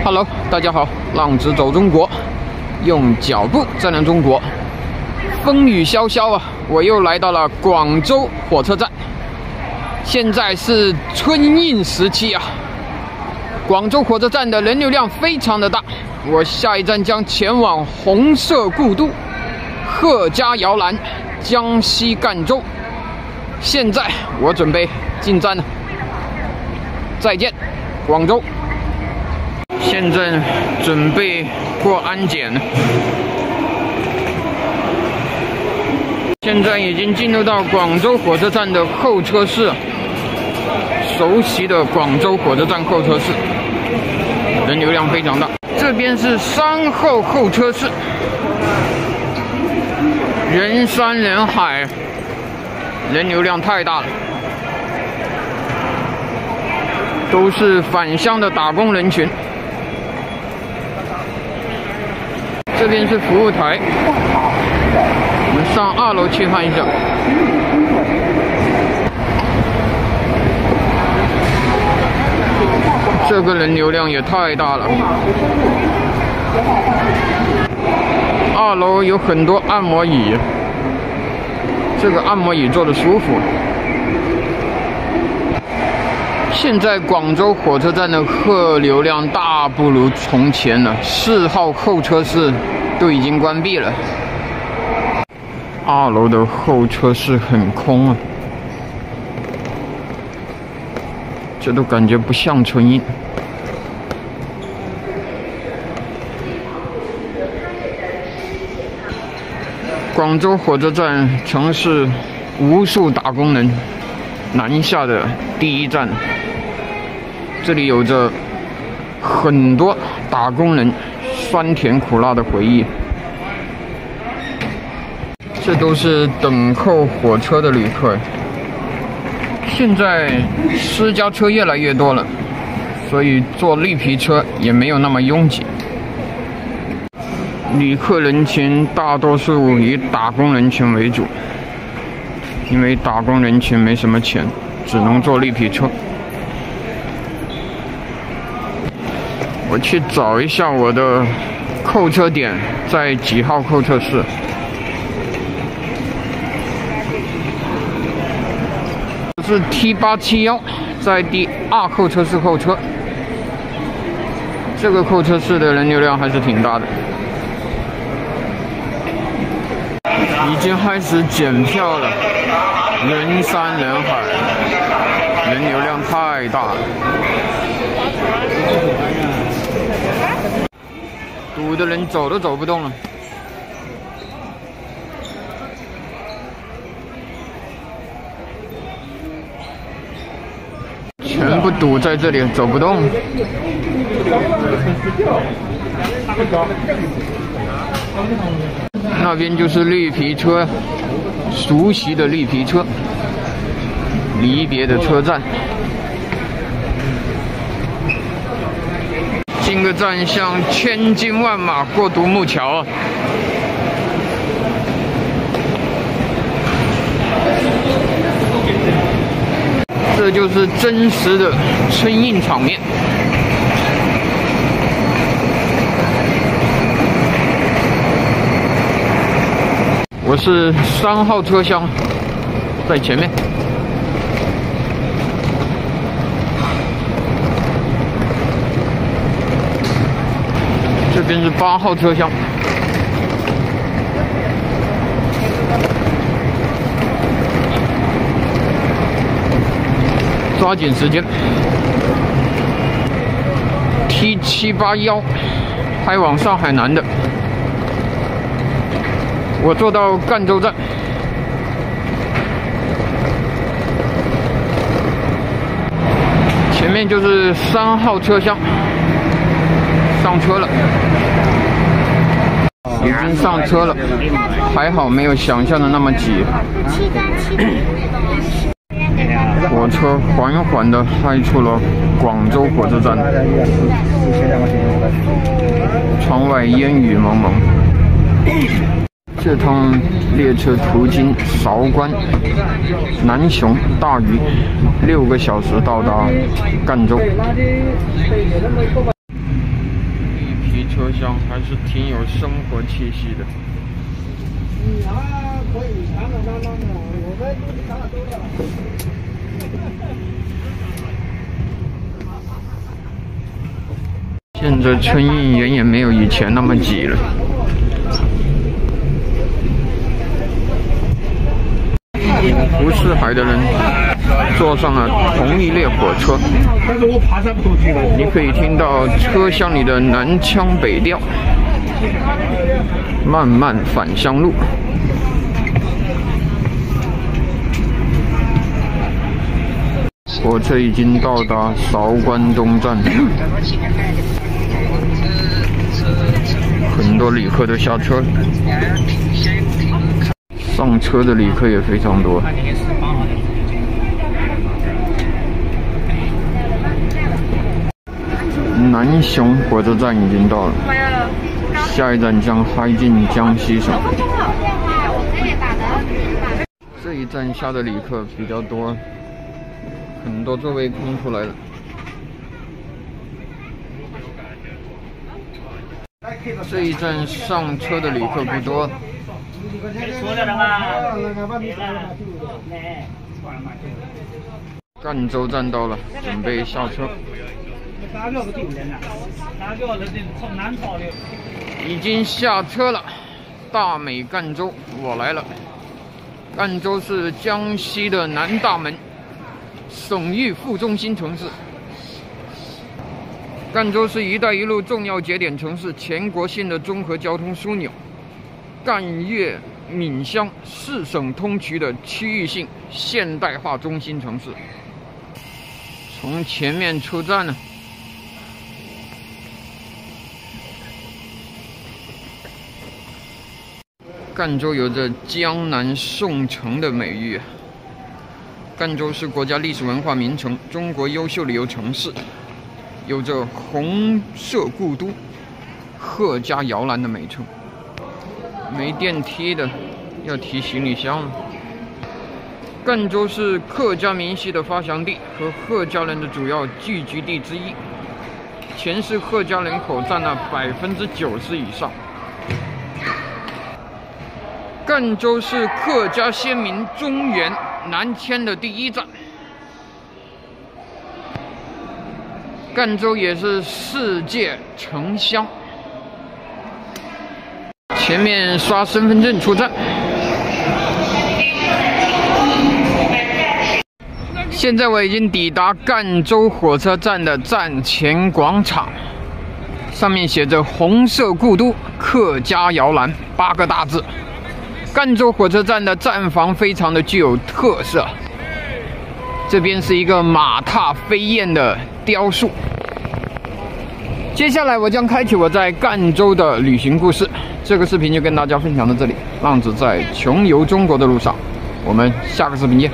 Hello，大家好，浪子走中国，用脚步丈量中国。风雨萧萧啊，我又来到了广州火车站。现在是春运时期啊，广州火车站的人流量非常的大。我下一站将前往红色故都客家摇篮，江西赣州。现在我准备进站了，再见，广州。现在准备过安检。现在已经进入到广州火车站的候车室，熟悉的广州火车站候车室，人流量非常大。这边是三号候车室，人山人海，人流量太大了，都是返乡的打工人群。这边是服务台，我们上二楼去看一下。这个人流量也太大了。二楼有很多按摩椅，这个按摩椅坐的舒服。现在广州火车站的客流量大不如从前了，四号候车室都已经关闭了，二楼的候车室很空啊，这都感觉不像春运。广州火车站曾是无数打工人南下的第一站。这里有着很多打工人酸甜苦辣的回忆。这都是等候火车的旅客。现在私家车越来越多了，所以坐绿皮车也没有那么拥挤。旅客人群大多数以打工人群为主，因为打工人群没什么钱，只能坐绿皮车。我去找一下我的扣车点在几号扣车室？是 T 八七幺，在第二扣车室扣车。这个扣车室的人流量还是挺大的。已经开始检票了，人山人海，人流量太大了。堵的人走都走不动了，全部堵在这里，走不动。那边就是绿皮车，熟悉的绿皮车，离别的车站。进个站像千军万马过独木桥，这就是真实的春运场面。我是三号车厢，在前面。这边是八号车厢，抓紧时间。T 七八幺，开往上海南的。我坐到赣州站，前面就是三号车厢。上车了，已经上车了，还好没有想象的那么挤。火车缓缓地开出了广州火车站，窗外烟雨蒙蒙。这趟列车途经韶关、南雄、大余，六个小时到达赣州。是挺有生活气息的。你，啊，可以，的，我们都是的。现在春运远远没有以前那么挤了。不是海的人坐上了同一列火车，你可以听到车厢里的南腔北调，漫漫返乡路。火车已经到达韶关东站，很多旅客都下车了。上车的旅客也非常多。南雄火车站已经到了，下一站将开进江西省。这一站下的旅客比较多，很多座位空出来了。这一站上车的旅客不多。赣州站到了，准备下车。已经下车了，大美赣州，我来了。赣州是江西的南大门，省域副中心城市。赣州是一带一路重要节点城市，全国性的综合交通枢纽。赣粤闽湘四省通衢的区域性现代化中心城市。从前面出站呢，赣州有着“江南宋城”的美誉。赣州是国家历史文化名城，中国优秀旅游城市，有着“红色故都”、“客家摇篮”的美称。没电梯的，要提行李箱。赣州是客家民系的发祥地和客家人的主要聚居地之一，全市客家人口占了百分之九十以上。赣州是客家先民中原南迁的第一站，赣州也是世界城乡。前面刷身份证出站。现在我已经抵达赣州火车站的站前广场，上面写着“红色故都，客家摇篮”八个大字。赣州火车站的站房非常的具有特色，这边是一个马踏飞燕的雕塑。接下来我将开启我在赣州的旅行故事。这个视频就跟大家分享到这里，浪子在穷游中国的路上，我们下个视频见。